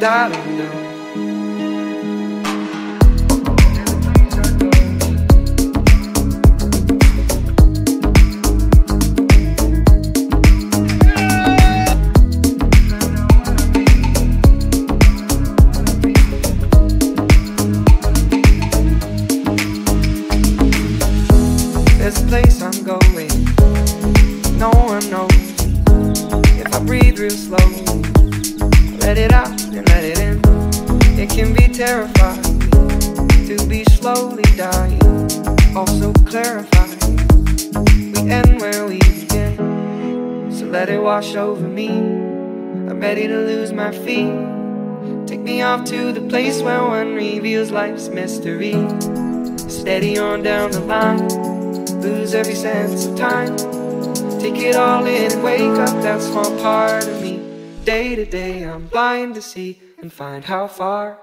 Da breathe real slowly, let it out and let it in. It can be terrifying to be slowly dying. Also clarifying. We end where we begin. So let it wash over me. I'm ready to lose my feet. Take me off to the place where one reveals life's mystery. Steady on down the line, lose every sense of time. Take it all in wake up that small part of me. Day to day, I'm blind to see and find how far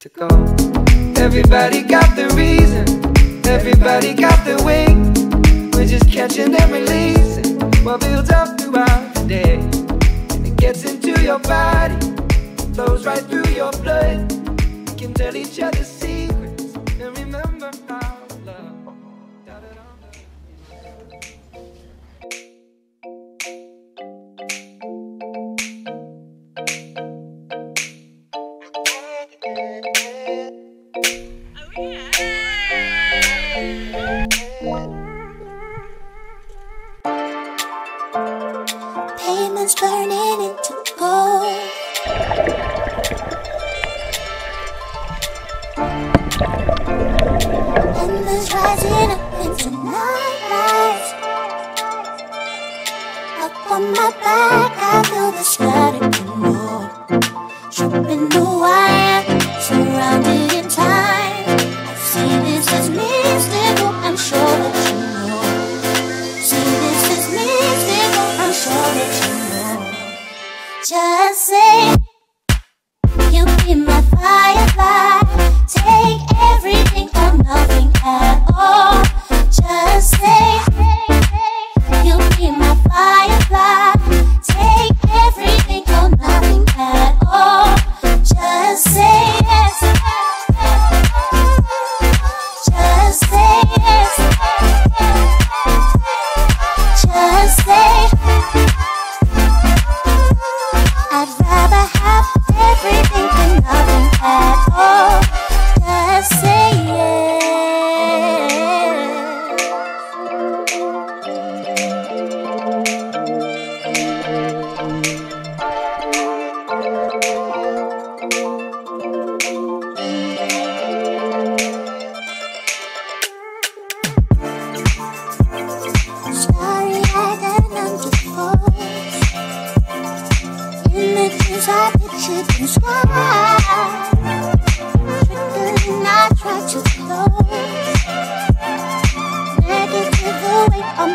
to go. Everybody got the reason, everybody got the way. We're just catching and releasing what builds up throughout the day. And it gets into your body, flows right through your blood. We can tell each other Payments burning into gold. Embers rising up into nightlight. Up on my back, I feel the static more. Tripping the wire, Just say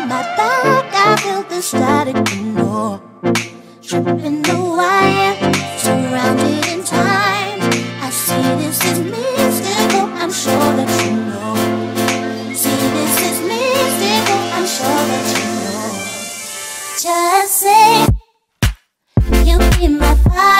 my back, I feel the static and. Tripping the wire, surrounded in time. I see this is mystical, I'm sure that you know. See, this is mystical, I'm sure that you know. Just say, you be my fire.